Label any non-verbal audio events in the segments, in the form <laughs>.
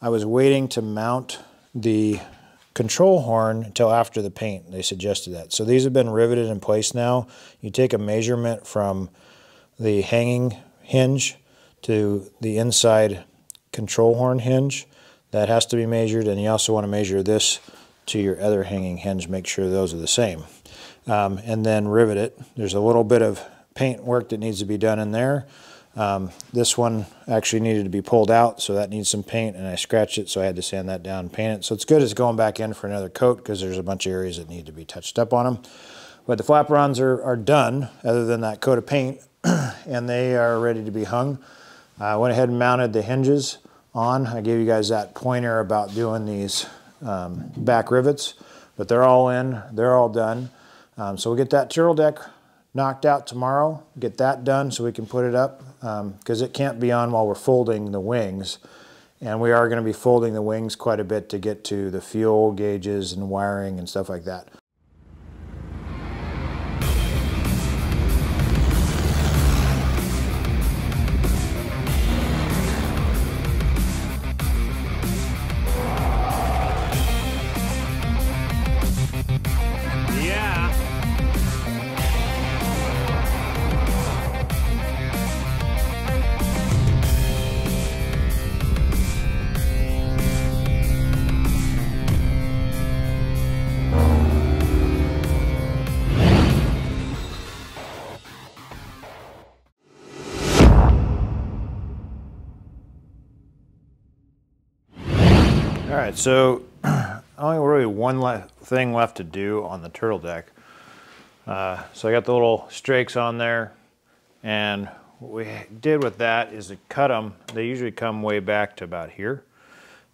I was waiting to mount the control horn until after the paint. They suggested that. So these have been riveted in place now. You take a measurement from the hanging hinge to the inside control horn hinge. That has to be measured and you also want to measure this to your other hanging hinge. Make sure those are the same. Um, and then rivet it. There's a little bit of paint work that needs to be done in there. Um, this one actually needed to be pulled out, so that needs some paint, and I scratched it, so I had to sand that down and paint it. So it's good it's going back in for another coat because there's a bunch of areas that need to be touched up on them. But the flaperons are, are done, other than that coat of paint, <clears throat> and they are ready to be hung. I went ahead and mounted the hinges on. I gave you guys that pointer about doing these um, back rivets, but they're all in, they're all done. Um, so we'll get that turtle deck knocked out tomorrow, get that done so we can put it up because um, it can't be on while we're folding the wings. And we are going to be folding the wings quite a bit to get to the fuel gauges and wiring and stuff like that. Right, so <clears throat> only really one le thing left to do on the turtle deck. Uh, so I got the little strakes on there, and what we did with that is to cut them. They usually come way back to about here.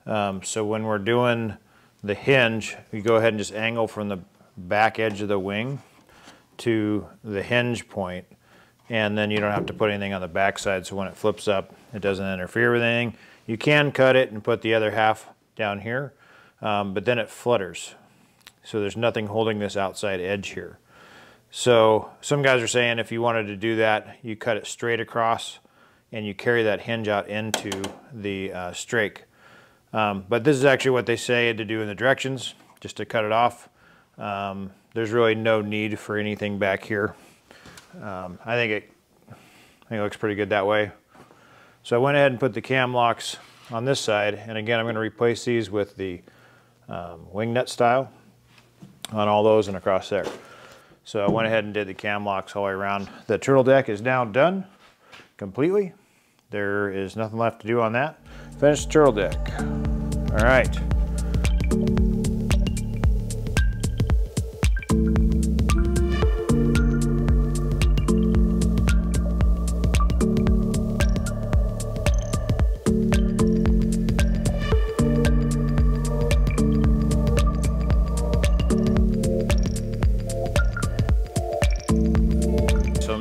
Um, so when we're doing the hinge, you go ahead and just angle from the back edge of the wing to the hinge point, and then you don't have to put anything on the back side, so when it flips up, it doesn't interfere with anything. You can cut it and put the other half down here, um, but then it flutters. So there's nothing holding this outside edge here. So some guys are saying if you wanted to do that, you cut it straight across and you carry that hinge out into the uh, strake. Um, but this is actually what they say to do in the directions, just to cut it off. Um, there's really no need for anything back here. Um, I think it I think it looks pretty good that way. So I went ahead and put the cam locks on this side. And again, I'm going to replace these with the um, wing nut style on all those and across there. So I went ahead and did the cam locks all the way around. The turtle deck is now done completely. There is nothing left to do on that. Finished turtle deck. All right.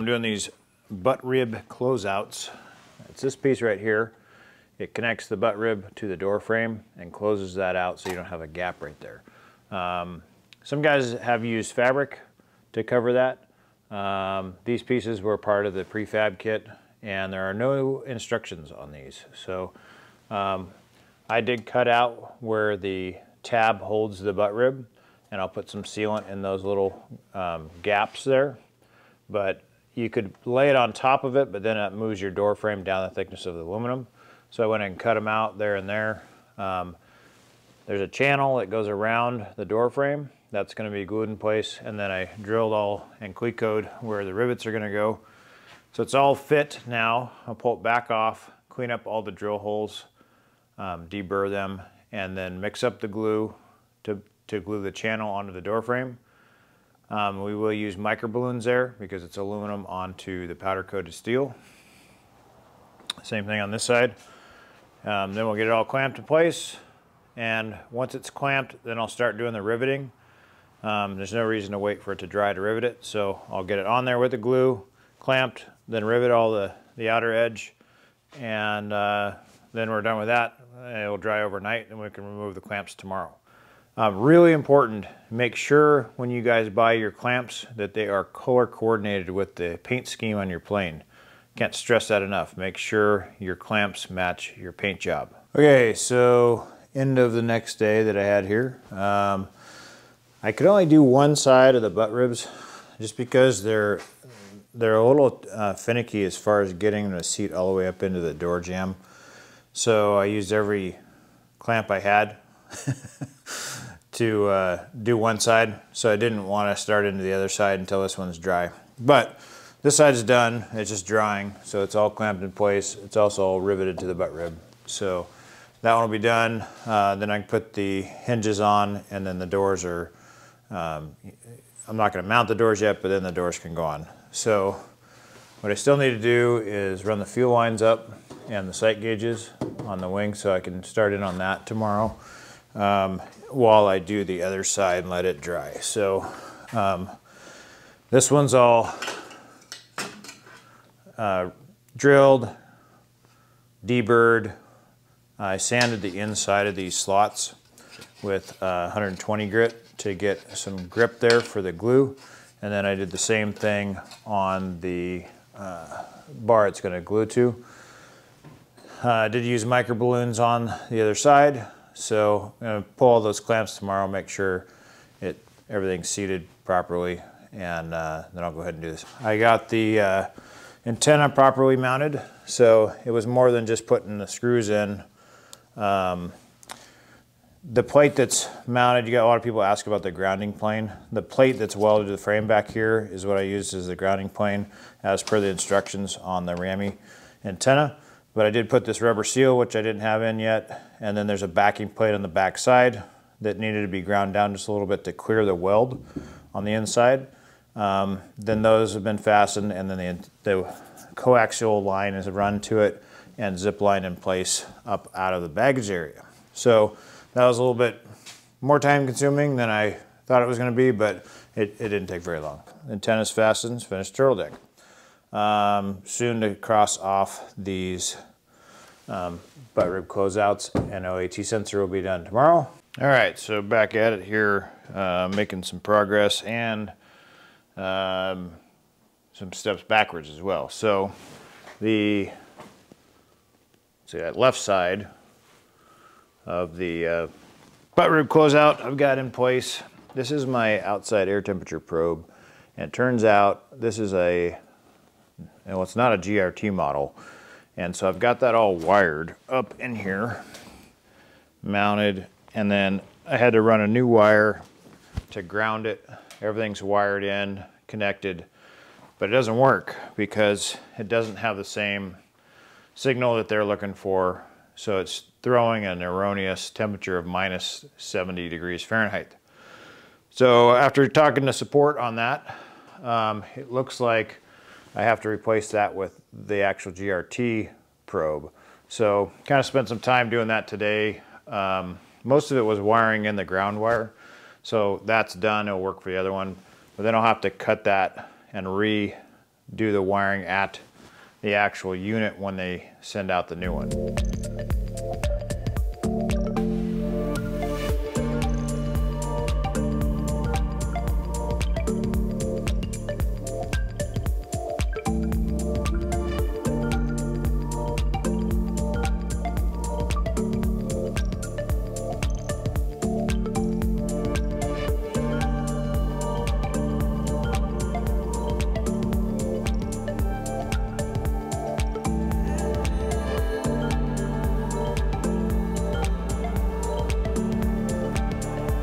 Doing these butt rib closeouts. It's this piece right here. It connects the butt rib to the door frame and closes that out so you don't have a gap right there. Um, some guys have used fabric to cover that. Um, these pieces were part of the prefab kit and there are no instructions on these. So um, I did cut out where the tab holds the butt rib and I'll put some sealant in those little um, gaps there. But you could lay it on top of it, but then it moves your door frame down the thickness of the aluminum. So I went and cut them out there and there. Um, there's a channel that goes around the door frame. That's going to be glued in place. And then I drilled all and code where the rivets are going to go. So it's all fit now. I'll pull it back off, clean up all the drill holes, um, deburr them, and then mix up the glue to, to glue the channel onto the door frame. Um, we will use micro balloons there because it's aluminum onto the powder coated steel. Same thing on this side. Um, then we'll get it all clamped in place. And once it's clamped, then I'll start doing the riveting. Um, there's no reason to wait for it to dry to rivet it. So I'll get it on there with the glue, clamped, then rivet all the, the outer edge. And uh, then we're done with that. It'll dry overnight and we can remove the clamps tomorrow. Um, really important, make sure when you guys buy your clamps that they are color coordinated with the paint scheme on your plane. Can't stress that enough. Make sure your clamps match your paint job. Okay, so end of the next day that I had here. Um, I could only do one side of the butt ribs just because they're they're a little uh, finicky as far as getting the seat all the way up into the door jamb. So I used every clamp I had <laughs> to uh, do one side. So I didn't want to start into the other side until this one's dry. But this side's done, it's just drying. So it's all clamped in place. It's also all riveted to the butt rib. So that one will be done. Uh, then I can put the hinges on and then the doors are, um, I'm not gonna mount the doors yet, but then the doors can go on. So what I still need to do is run the fuel lines up and the sight gauges on the wing so I can start in on that tomorrow um, while I do the other side and let it dry. So um, this one's all uh, drilled, deburred, I sanded the inside of these slots with uh, 120 grit to get some grip there for the glue. And then I did the same thing on the uh, bar it's going to glue to. Uh, I did use micro balloons on the other side. So I'm to pull all those clamps tomorrow, make sure it everything's seated properly, and uh, then I'll go ahead and do this. I got the uh, antenna properly mounted, so it was more than just putting the screws in um, the plate that's mounted, you got a lot of people ask about the grounding plane. The plate that's welded to the frame back here is what I used as the grounding plane as per the instructions on the RAMI antenna. But I did put this rubber seal, which I didn't have in yet. And then there's a backing plate on the back side that needed to be ground down just a little bit to clear the weld on the inside. Um, then those have been fastened and then the, the coaxial line is run to it and zip line in place up out of the baggage area. So that was a little bit more time consuming than I thought it was going to be, but it, it didn't take very long. Antennas fastened, finished turtle deck. Um, soon to cross off these um, butt rib closeouts and OAT sensor will be done tomorrow. All right, so back at it here, uh, making some progress and um, some steps backwards as well. So the See that left side of the uh, butt rib closeout I've got in place. This is my outside air temperature probe. And it turns out this is a, well, it's not a GRT model. And so I've got that all wired up in here, mounted, and then I had to run a new wire to ground it. Everything's wired in, connected, but it doesn't work because it doesn't have the same signal that they're looking for. So it's throwing an erroneous temperature of minus 70 degrees Fahrenheit. So after talking to support on that, um, it looks like I have to replace that with the actual GRT probe. So kind of spent some time doing that today. Um, most of it was wiring in the ground wire. So that's done, it'll work for the other one. But then I'll have to cut that and redo the wiring at the actual unit when they send out the new one.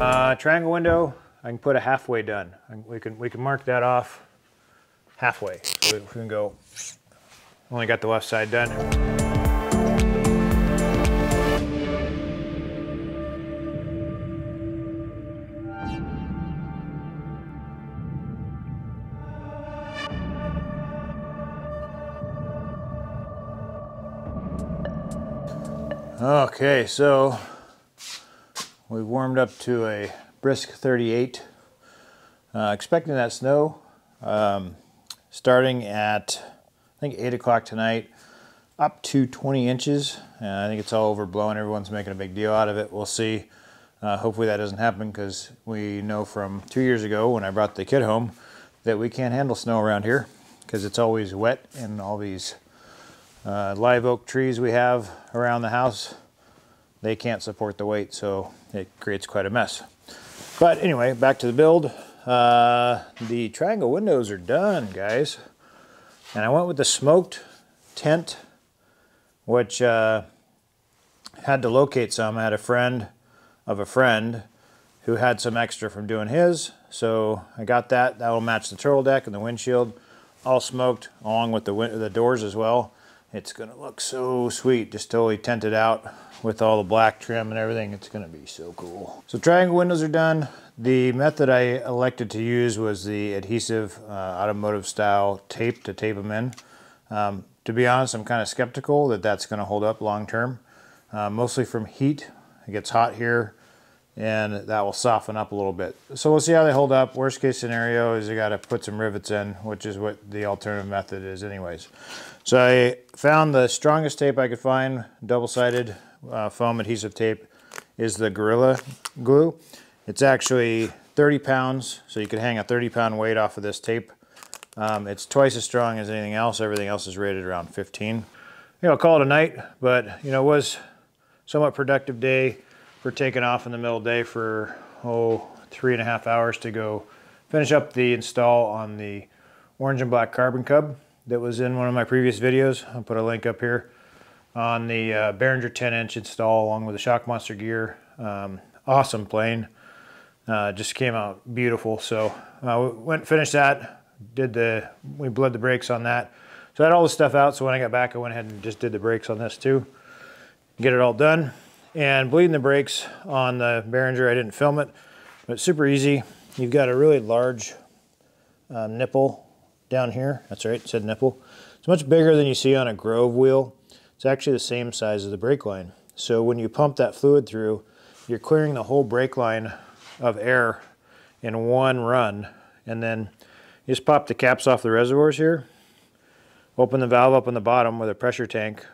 Uh, triangle window, I can put a halfway done. We can, we can mark that off halfway. So we can go, only got the left side done. Okay, so We've warmed up to a brisk 38. Uh, expecting that snow um, starting at I think 8 o'clock tonight up to 20 inches. I think it's all overblown. Everyone's making a big deal out of it. We'll see. Uh, hopefully that doesn't happen because we know from two years ago when I brought the kid home that we can't handle snow around here because it's always wet and all these uh, live oak trees we have around the house they can't support the weight, so it creates quite a mess. But anyway, back to the build. Uh, the triangle windows are done, guys. And I went with the smoked tent, which uh, had to locate some. I had a friend of a friend who had some extra from doing his. So I got that. That will match the turtle deck and the windshield. All smoked along with the, the doors as well. It's to look so sweet. Just totally tented out with all the black trim and everything. It's to be so cool. So triangle windows are done. The method I elected to use was the adhesive uh, automotive style tape to tape them in. Um, to be honest, I'm kind of skeptical that that's to hold up long term. Uh, mostly from heat. It gets hot here and that will soften up a little bit. So we'll see how they hold up. Worst case scenario is you got to put some rivets in, which is what the alternative method is anyways. So I found the strongest tape I could find, double-sided uh, foam adhesive tape, is the Gorilla Glue. It's actually 30 pounds, so you could hang a 30 pound weight off of this tape. Um, it's twice as strong as anything else. Everything else is rated around 15. You know, I'll call it a night, but you know, it was somewhat productive day for taking off in the middle of the day for, oh, three and a half hours to go finish up the install on the orange and black carbon cub that was in one of my previous videos. I'll put a link up here on the uh, Beringer 10 inch install along with the Shock Monster gear. Um, awesome plane. Uh, just came out beautiful. So uh, we went finished that. Did the, we bled the brakes on that. So I had all the stuff out. So when I got back, I went ahead and just did the brakes on this too. Get it all done. And bleeding the brakes on the Beringer, I didn't film it, but super easy. You've got a really large uh, nipple down here. That's right, said nipple. It's much bigger than you see on a Grove wheel. It's actually the same size as the brake line. So when you pump that fluid through, you're clearing the whole brake line of air in one run. And then you just pop the caps off the reservoirs here, open the valve up on the bottom with a pressure tank,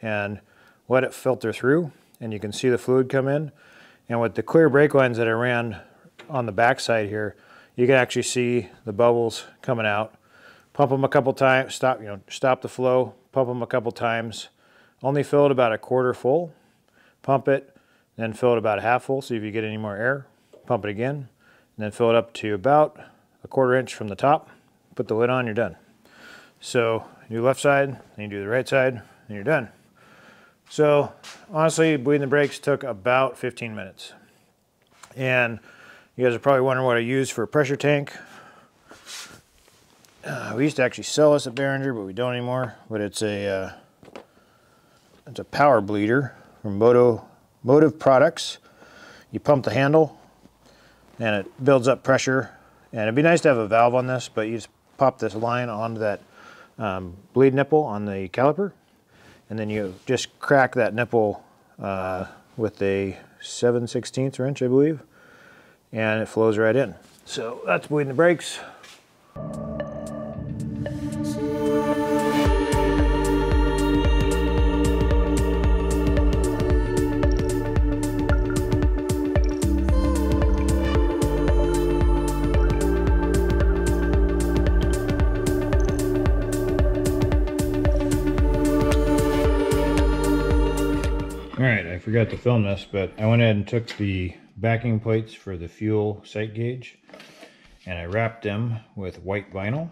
and let it filter through and you can see the fluid come in. And with the clear brake lines that I ran on the back side here, you can actually see the bubbles coming out. Pump them a couple times, stop, you know, stop the flow, pump them a couple times. Only fill it about a quarter full, pump it, then fill it about half full, see if you get any more air. Pump it again, and then fill it up to about a quarter inch from the top. Put the lid on, you're done. So you do left side, then you do the right side, and you're done. So honestly, bleeding the brakes took about 15 minutes. And you guys are probably wondering what I use for a pressure tank. Uh, we used to actually sell this at Beringer, but we don't anymore. But it's a uh, it's a power bleeder from Moto Motive Products. You pump the handle, and it builds up pressure. And it'd be nice to have a valve on this, but you just pop this line onto that um, bleed nipple on the caliper, and then you just crack that nipple uh, with a 7 16 wrench, I believe, and it flows right in. So that's bleeding the brakes. Forgot to film this, but I went ahead and took the backing plates for the fuel sight gauge and I wrapped them with white vinyl.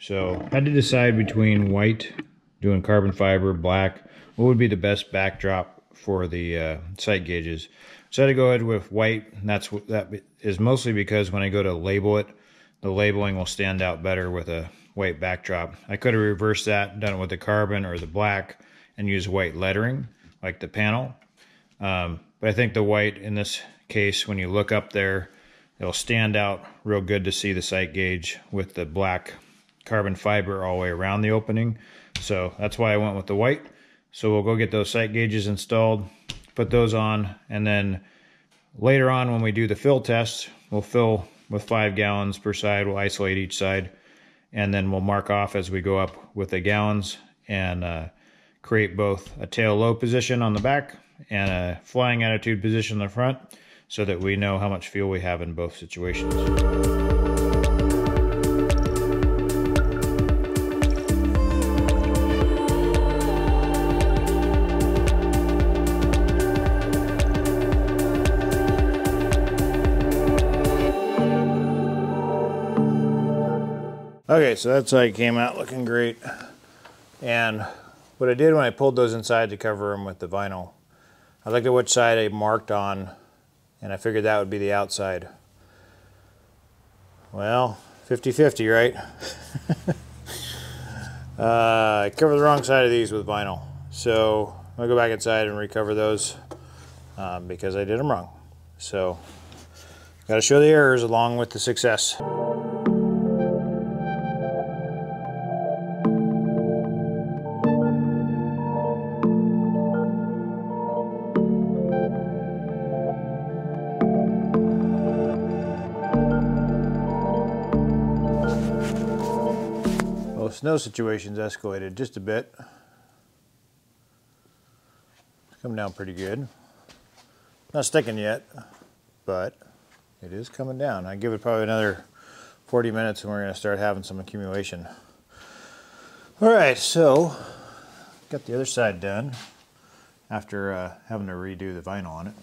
So I had to decide between white, doing carbon fiber, black, what would be the best backdrop for the uh, sight gauges. So I had to go ahead with white, and that's what that is mostly because when I go to label it, the labeling will stand out better with a white backdrop. I could have reversed that, done it with the carbon or the black, and use white lettering like the panel. Um, but I think the white in this case, when you look up there, it'll stand out real good to see the sight gauge with the black carbon fiber all the way around the opening. So that's why I went with the white. So we'll go get those sight gauges installed, put those on, and then later on when we do the fill test, we'll fill with five gallons per side. We'll isolate each side, and then we'll mark off as we go up with the gallons and uh, create both a tail low position on the back and a flying attitude position in the front so that we know how much fuel we have in both situations. Okay, so that's how it came out looking great. And what I did when I pulled those inside to cover them with the vinyl, I looked at which side I marked on and I figured that would be the outside. Well, 50-50, right? <laughs> uh, I covered the wrong side of these with vinyl. So I'm gonna go back inside and recover those um, because I did them wrong. So, got to show the errors along with the success. Snow situation's escalated just a bit. It's coming down pretty good. Not sticking yet, but it is coming down. I give it probably another 40 minutes and we're going to start having some accumulation. All right, so got the other side done after uh, having to redo the vinyl on it.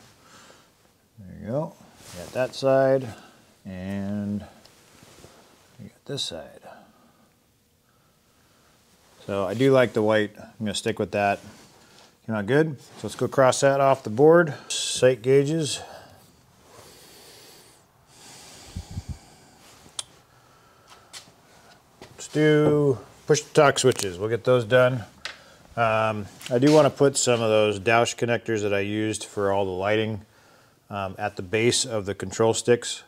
There you go. Got that side and got this side. So I do like the white. I'm to stick with that. Came out good. So let's go cross that off the board. Sight gauges. Let's do push to talk switches. We'll get those done. Um, I do want to put some of those Deutsch connectors that I used for all the lighting um, at the base of the control sticks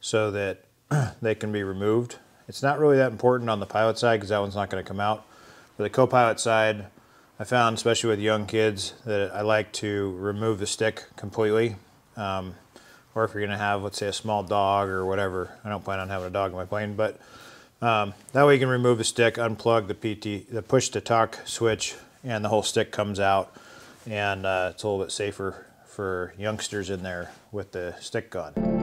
so that <clears throat> they can be removed. It's not really that important on the pilot side because that one's not going to come out. For the co-pilot side, I found, especially with young kids, that I like to remove the stick completely. Um, or if you're going to have, let's say, a small dog or whatever. I don't plan on having a dog in my plane, but um, that way you can remove the stick, unplug the PT, the push to talk switch, and the whole stick comes out. And uh, it's a little bit safer for youngsters in there with the stick gone.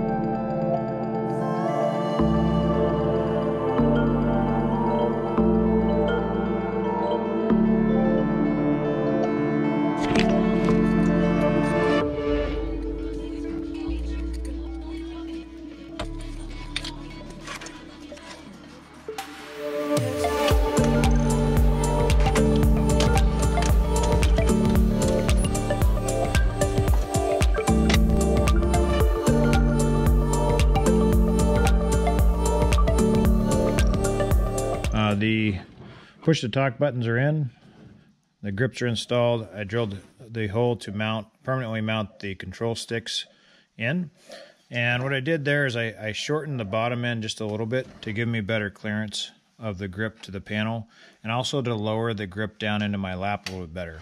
The push to talk buttons are in. The grips are installed. I drilled the hole to mount permanently mount the control sticks in. And what I did there is I, I shortened the bottom end just a little bit to give me better clearance of the grip to the panel and also to lower the grip down into my lap a little bit better.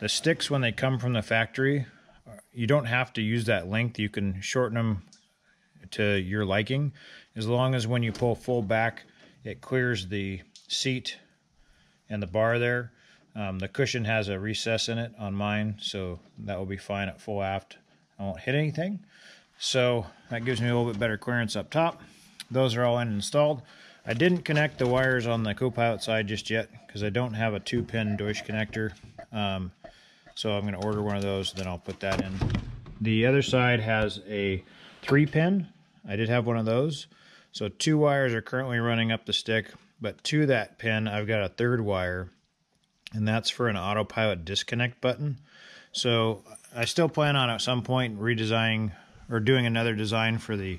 The sticks, when they come from the factory, you don't have to use that length. You can shorten them to your liking as long as when you pull full back, it clears the seat and the bar there. Um, the cushion has a recess in it on mine, so that will be fine at full aft. I won't hit anything. So that gives me a little bit better clearance up top. Those are all in installed. I didn't connect the wires on the co-pilot side just yet because I don't have a two-pin Deutsch connector. Um, so I'm going to order one of those, then I'll put that in. The other side has a three-pin. I did have one of those. So two wires are currently running up the stick. But to that pin, I've got a third wire, and that's for an autopilot disconnect button. So I still plan on at some point redesigning or doing another design for the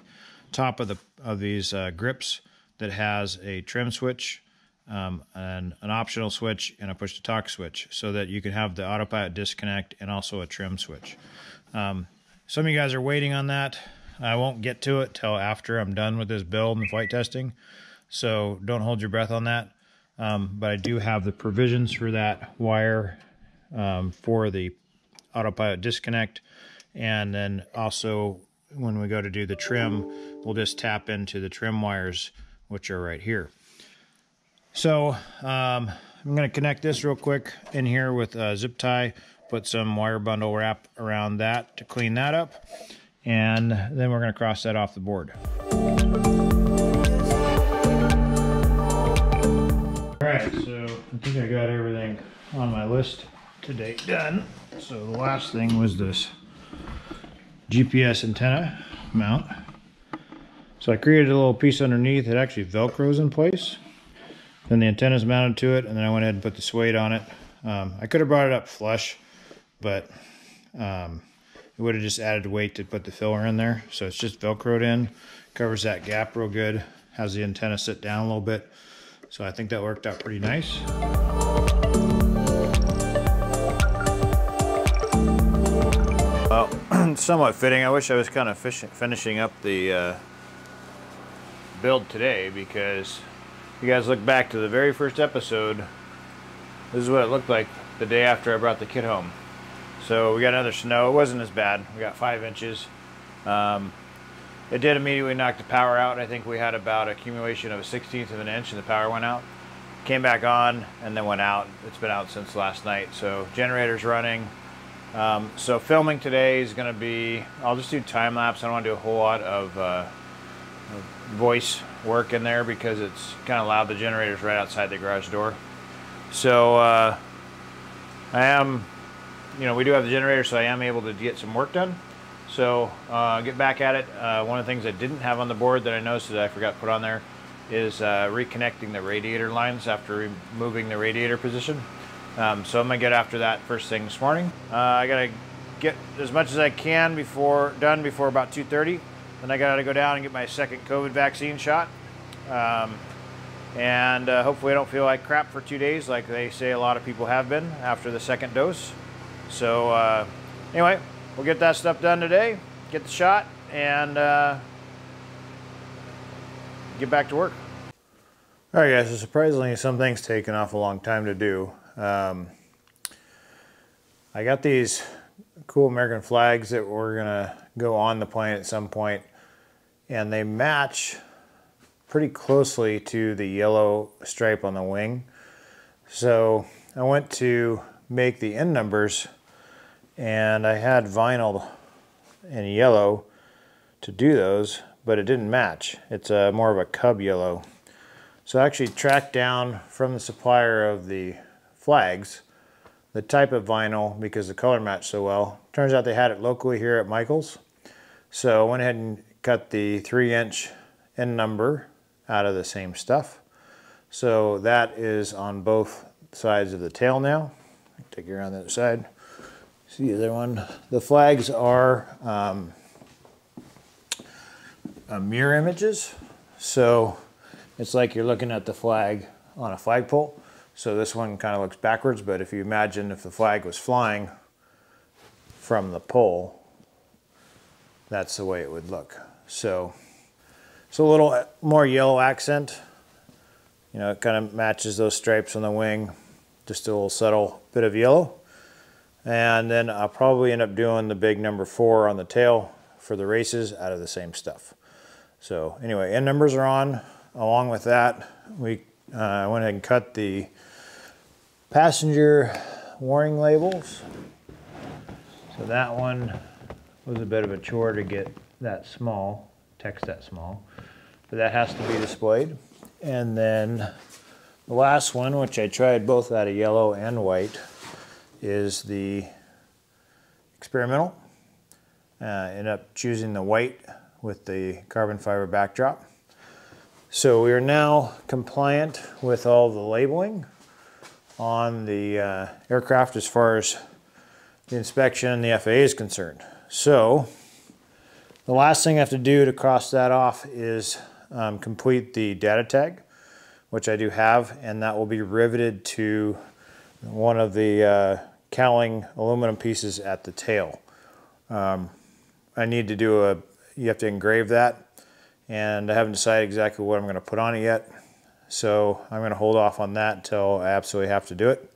top of the of these uh, grips that has a trim switch, um, and an optional switch, and a push to talk switch, so that you can have the autopilot disconnect and also a trim switch. Um, some of you guys are waiting on that. I won't get to it till after I'm done with this build and flight testing. So don't hold your breath on that. Um, but I do have the provisions for that wire um, for the autopilot disconnect. And then also when we go to do the trim, we'll just tap into the trim wires, which are right here. So um, I'm going to connect this real quick in here with a zip tie, put some wire bundle wrap around that to clean that up. And then we're going to cross that off the board. Alright, so I think I got everything on my list to date done. So the last thing was this GPS antenna mount. So I created a little piece underneath. It actually velcros in place. Then the antenna's mounted to it, and then I went ahead and put the suede on it. Um, I could have brought it up flush, but um, it would have just added weight to put the filler in there. So it's just Velcroed in, covers that gap real good, has the antenna sit down a little bit. So I think that worked out pretty nice. Well, <clears throat> somewhat fitting. I wish I was kind of finishing up the uh, build today because you guys look back to the very first episode, this is what it looked like the day after I brought the kit home. So we got another snow. It wasn't as bad. We got five inches. Um, it did immediately knock the power out. I think we had about accumulation of a 16th of an inch and the power went out. Came back on and then went out. It's been out since last night. So generator's running. Um, so filming today is going to be, I'll just do time lapse. I don't want to do a whole lot of uh, voice work in there because it's kind of loud. The generator's right outside the garage door. So uh, I am, you know, we do have the generator, so I am able to get some work done. So uh, get back at it. Uh, one of the things I didn't have on the board that I noticed that I forgot to put on there is uh, reconnecting the radiator lines after removing the radiator position. Um, so I'm gonna get after that first thing this morning. Uh, I gotta get as much as I can before done before about 2:30. Then I got to go down and get my second COVID vaccine shot. Um, and uh, hopefully I don't feel like crap for two days like they say a lot of people have been after the second dose. So uh, anyway, we'll get that stuff done today, get the shot, and uh, get back to work. All right, guys, so surprisingly, some things taken off a long time to do. Um, I got these cool American flags that we're gonna go on the plane at some point and they match pretty closely to the yellow stripe on the wing. So I went to make the N numbers and I had vinyl in yellow to do those, but it didn't match. It's a, more of a cub yellow. So I actually tracked down from the supplier of the flags the type of vinyl because the color matched so well. Turns out they had it locally here at Michael's. So I went ahead and cut the three inch N number out of the same stuff. So that is on both sides of the tail now. Take you around the other side. See the other one. The flags are um, uh, mirror images. So it's like you're looking at the flag on a flagpole. So this one kind of looks backwards, but if you imagine if the flag was flying from the pole, that's the way it would look. So it's a little more yellow accent. You know, it kind of matches those stripes on the wing. Just a little subtle bit of yellow. And then I'll probably end up doing the big number four on the tail for the races out of the same stuff. So anyway, N numbers are on. Along with that, we uh, went ahead and cut the passenger warning labels. So that one was a bit of a chore to get that small, text that small, but that has to be displayed. And then the last one, which I tried both out of yellow and white, is the experimental. Uh, end up choosing the white with the carbon fiber backdrop. So we are now compliant with all the labeling on the uh, aircraft as far as the inspection and the FAA is concerned. So the last thing I have to do to cross that off is um, complete the data tag, which I do have, and that will be riveted to one of the uh, cowling aluminum pieces at the tail. Um, I need to do a, you have to engrave that, and I haven't decided exactly what I'm going to put on it yet. So I'm going to hold off on that until I absolutely have to do it.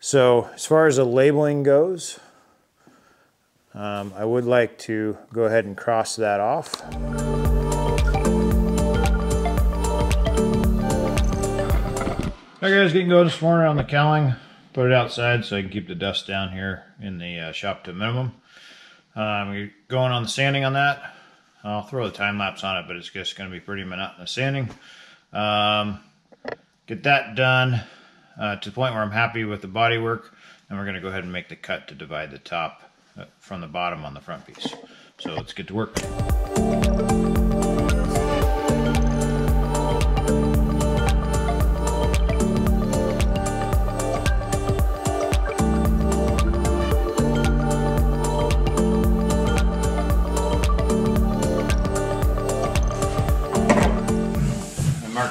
So as far as the labeling goes, um, I would like to go ahead and cross that off. Alright guys, getting going this morning on the cowling. Put it outside so I can keep the dust down here in the uh, shop to a minimum. Um, going on the sanding on that. I'll throw the time lapse on it, but it's just going to be pretty monotonous sanding. Um, get that done uh, to the point where I'm happy with the body work. And we're going to go ahead and make the cut to divide the top uh, from the bottom on the front piece. So let's get to work.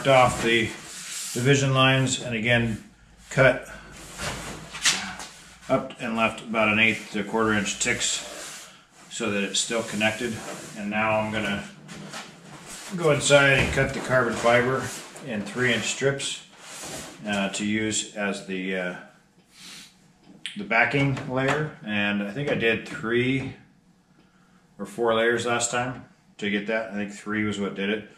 Marked off the division lines and again cut up and left about an eighth to a quarter inch ticks so that it's still connected. And now I'm gonna go inside and cut the carbon fiber in three inch strips uh, to use as the uh, the backing layer. And I think I did three or four layers last time to get that. I think three was what did it.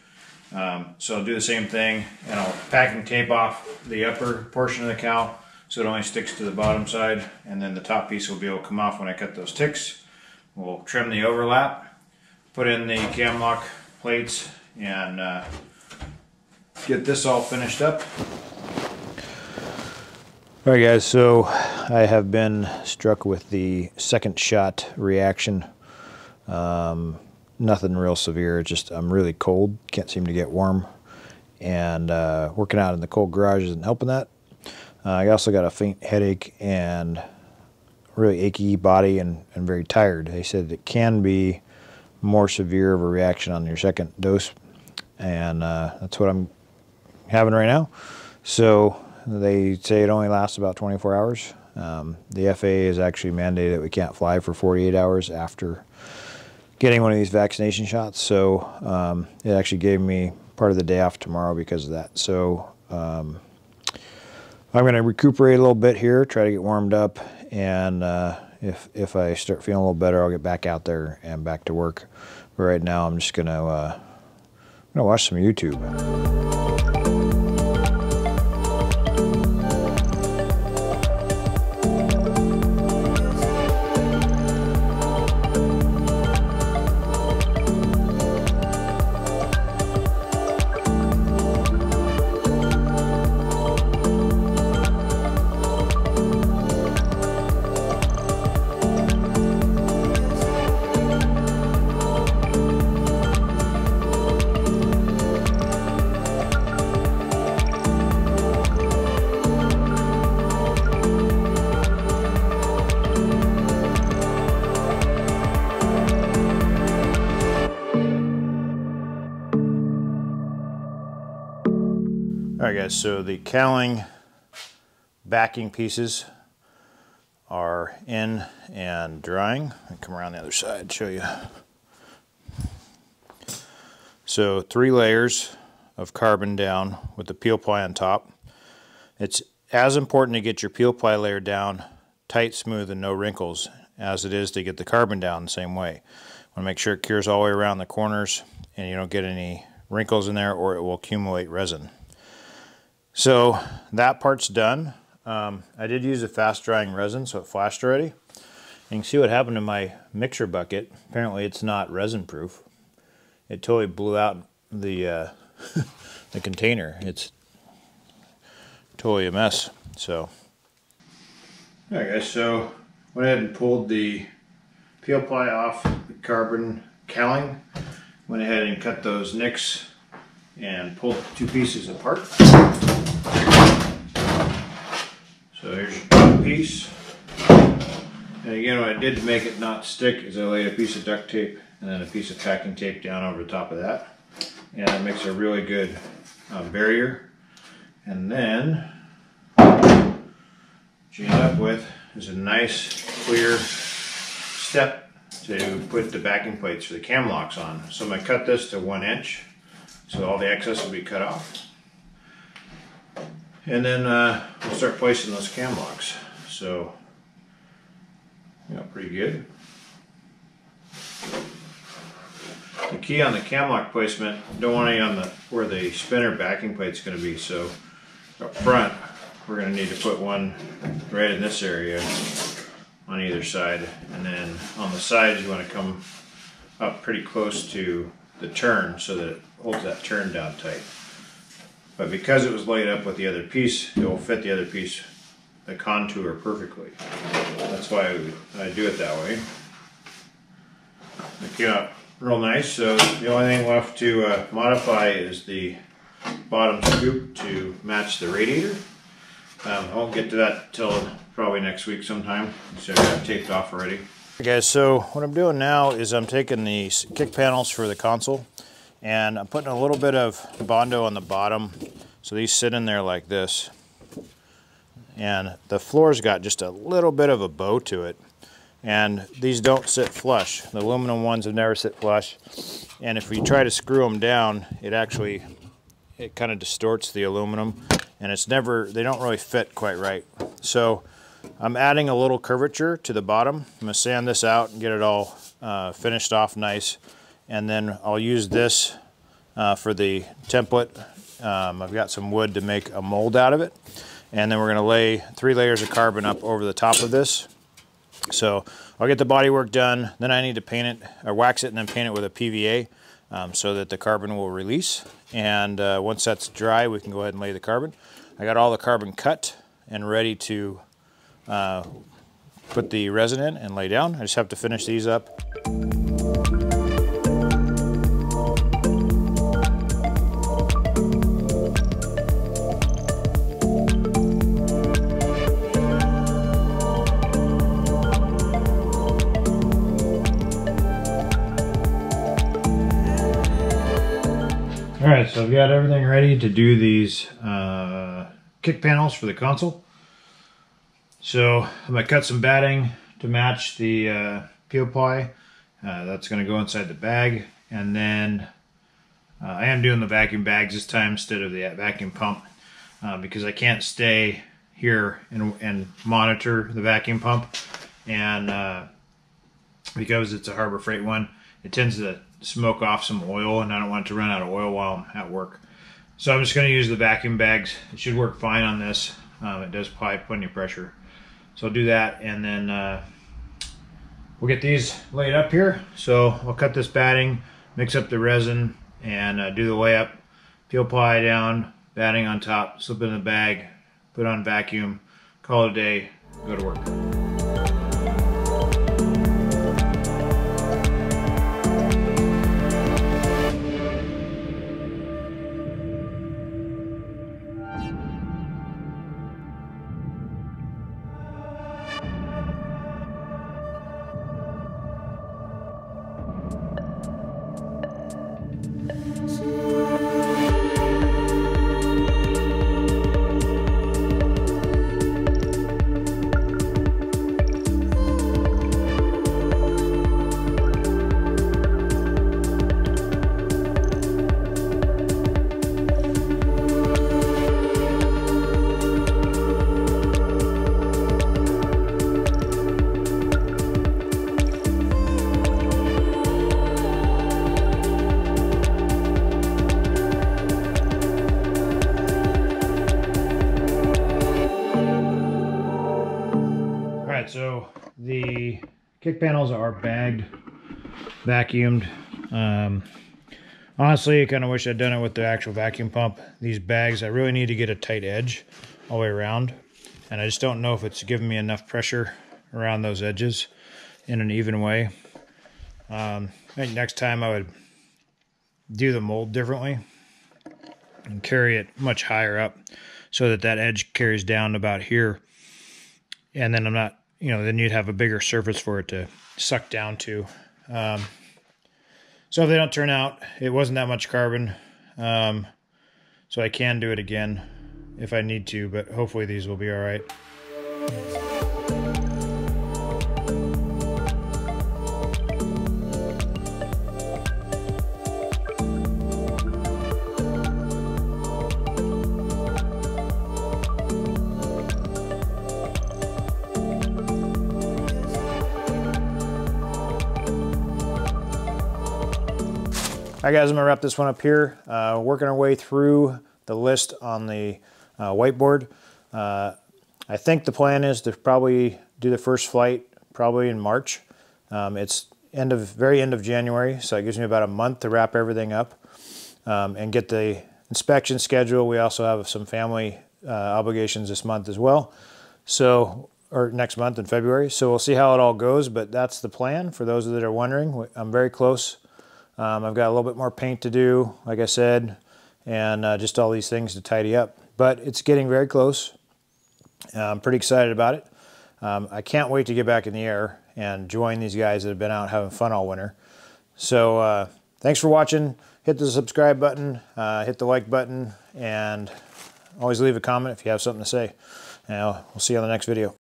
Um, so I'll do the same thing and I'll packing tape off the upper portion of the cowl so it only sticks to the bottom side and then the top piece will be able to come off when I cut those ticks. We'll trim the overlap, put in the cam lock plates and uh, get this all finished up. All right guys, so I have been struck with the second shot reaction. Um, nothing real severe, just I'm really cold, can't seem to get warm. And uh, working out in the cold garage isn't helping that. Uh, I also got a faint headache and really achy body and, and very tired. They said it can be more severe of a reaction on your second dose and uh, that's what I'm having right now. So they say it only lasts about 24 hours. Um, the FAA has actually mandated that we can't fly for 48 hours after getting one of these vaccination shots. So um, it actually gave me part of the day off tomorrow because of that. So um, I'm going to recuperate a little bit here, try to get warmed up, and uh, if if I start feeling a little better, I'll get back out there and back to work. But right now, I'm just going to uh, gonna watch some YouTube. So the cowling backing pieces are in and drying. I come around the other side, show you. So three layers of carbon down with the peel ply on top. It's as important to get your peel ply layer down tight, smooth, and no wrinkles as it is to get the carbon down the same way. Want to make sure it cures all the way around the corners and you don't get any wrinkles in there or it will accumulate resin. So that part's done. Um, I did use a fast drying resin, so it flashed already. You can see what happened to my mixer bucket. Apparently it's not resin proof. It totally blew out the, uh, <laughs> the container. It's totally a mess. So, alright guys, so went ahead and pulled the peel ply off the carbon cowling. Went ahead and cut those nicks and pulled two pieces apart. So here's your piece. And again, what I did to make it not stick is I laid a piece of duct tape and then a piece of packing tape down over the top of that. And it makes a really good uh, barrier. And then, what you end up with is a nice, clear step to put the backing plates for the cam locks on. So I'm going to cut this to one inch so all the excess will be cut off. And then uh, we'll start placing those cam locks. So, know, pretty good. The key on the cam lock placement, don't want any on the where the spinner backing plate is going to be. So up front, we're going to need to put one right in this area on either side. And then on the sides, you want to come up pretty close to the turn so that it holds that turn down tight. But because it was laid up with the other piece, it will fit the other piece, the contour perfectly. That's why I do it that way. It came out real nice, so the only thing left to uh, modify is the bottom scoop to match the radiator. Um, I won't get to that till probably next week sometime, so I've taped off already. Okay guys, so what I'm doing now is I'm taking the kick panels for the console And I'm putting a little bit of Bondo on the bottom. So these sit in there like this. And the floor's got just a little bit of a bow to it. And these don't sit flush. The aluminum ones have never sit flush. And if you try to screw them down, it actually, it kind of distorts the aluminum. And it's never, they don't really fit quite right. So I'm adding a little curvature to the bottom. I'm to sand this out and get it all uh, finished off nice. And then I'll use this uh, for the template. Um, I've got some wood to make a mold out of it. And then we're going to lay three layers of carbon up over the top of this. So I'll get the body work done. Then I need to paint it, or wax it, and then paint it with a PVA um, so that the carbon will release. And uh, once that's dry, we can go ahead and lay the carbon. I got all the carbon cut and ready to uh, put the resin in and lay down. I just have to finish these up. All right, so I've got everything ready to do these uh, kick panels for the console. So I'm gonna cut some batting to match the uh, peel ply. Uh, that's gonna go inside the bag. And then uh, I am doing the vacuum bags this time instead of the vacuum pump uh, because I can't stay here and, and monitor the vacuum pump. And uh, because it's a Harbor Freight one, it tends to smoke off some oil and I don't want it to run out of oil while I'm at work. So I'm just going to use the vacuum bags. It should work fine on this. Um, it does apply plenty of pressure. So I'll do that and then uh, we'll get these laid up here. So I'll cut this batting, mix up the resin, and uh, do the layup. Peel ply down, batting on top, slip it in the bag, put on vacuum, call it a day, go to work. Bagged, vacuumed. Um, honestly, I kind of wish I'd done it with the actual vacuum pump. These bags, I really need to get a tight edge all the way around. And I just don't know if it's giving me enough pressure around those edges in an even way. Um, I think next time I would do the mold differently and carry it much higher up so that that edge carries down about here. And then I'm not you know, then you'd have a bigger surface for it to suck down to. Um, so if they don't turn out, it wasn't that much carbon. Um, so I can do it again if I need to, but hopefully these will be all right. All right guys, I'm gonna wrap this one up here. Uh, working our way through the list on the uh, whiteboard. Uh, I think the plan is to probably do the first flight probably in March. Um, it's end of very end of January, so it gives me about a month to wrap everything up um, and get the inspection schedule. We also have some family uh, obligations this month as well. So, or next month in February. So we'll see how it all goes, but that's the plan for those that are wondering. I'm very close um, I've got a little bit more paint to do, like I said, and uh, just all these things to tidy up. But it's getting very close. I'm pretty excited about it. Um, I can't wait to get back in the air and join these guys that have been out having fun all winter. So uh, thanks for watching. hit the subscribe button, uh, hit the like button, and always leave a comment if you have something to say. Now, we'll see you on the next video.